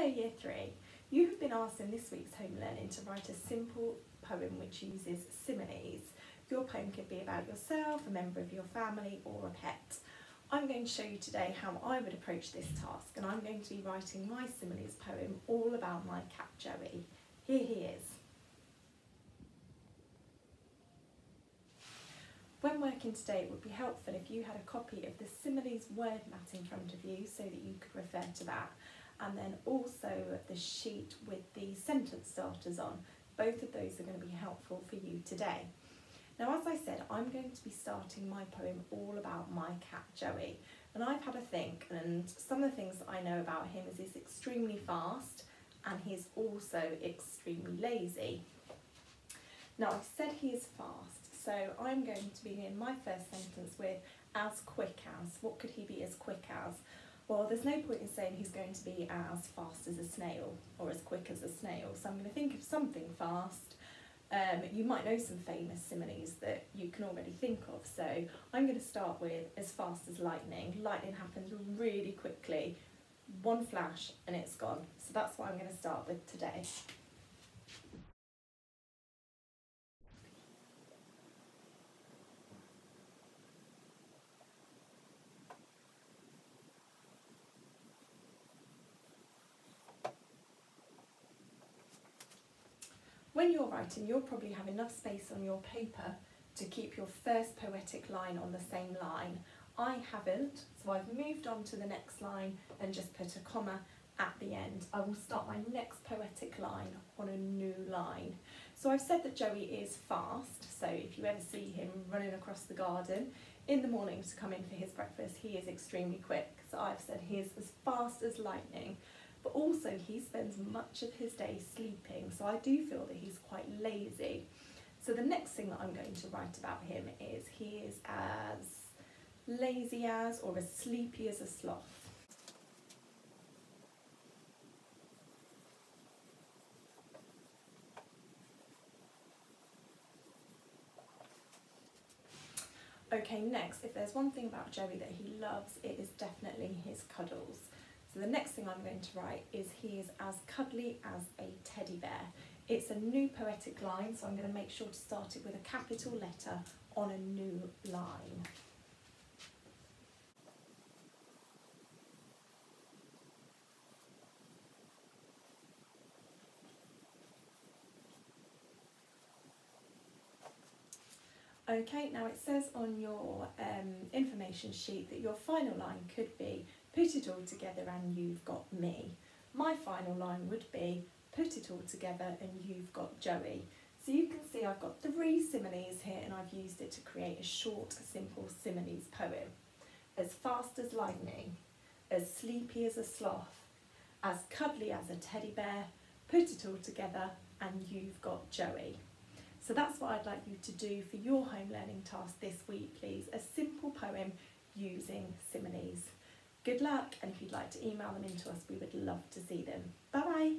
Hello Year 3. You have been asked in this week's home learning to write a simple poem which uses similes. Your poem could be about yourself, a member of your family or a pet. I'm going to show you today how I would approach this task and I'm going to be writing my similes poem all about my cat Joey. Here he is. When working today it would be helpful if you had a copy of the similes word mat in front of you so that you could refer to that and then also the sheet with the sentence starters on. Both of those are going to be helpful for you today. Now as I said I'm going to be starting my poem all about my cat Joey and I've had a think and some of the things I know about him is he's extremely fast and he's also extremely lazy. Now I've said he is fast so I'm going to begin my first sentence with as quick as. What could he be as quick as? Well, there's no point in saying he's going to be as fast as a snail or as quick as a snail. So I'm going to think of something fast. Um, you might know some famous similes that you can already think of. So I'm going to start with as fast as lightning. Lightning happens really quickly, one flash and it's gone. So that's what I'm going to start with today. When you're writing, you'll probably have enough space on your paper to keep your first poetic line on the same line. I haven't, so I've moved on to the next line and just put a comma at the end. I will start my next poetic line on a new line. So I've said that Joey is fast, so if you ever see him running across the garden in the morning to come in for his breakfast, he is extremely quick. So I've said he is as fast as lightning but also he spends much of his day sleeping, so I do feel that he's quite lazy. So the next thing that I'm going to write about him is he is as lazy as or as sleepy as a sloth. Okay, next, if there's one thing about Joey that he loves, it is definitely his cuddles. So the next thing I'm going to write is he is as cuddly as a teddy bear. It's a new poetic line, so I'm going to make sure to start it with a capital letter on a new line. Okay, now it says on your um, information sheet that your final line could be put it all together and you've got me. My final line would be put it all together and you've got Joey. So you can see I've got three similes here and I've used it to create a short, simple similes poem. As fast as lightning, as sleepy as a sloth, as cuddly as a teddy bear, put it all together and you've got Joey. So that's what I'd like you to do for your home learning task this week, please. A simple poem using similes. Good luck, and if you'd like to email them in to us, we would love to see them. Bye bye.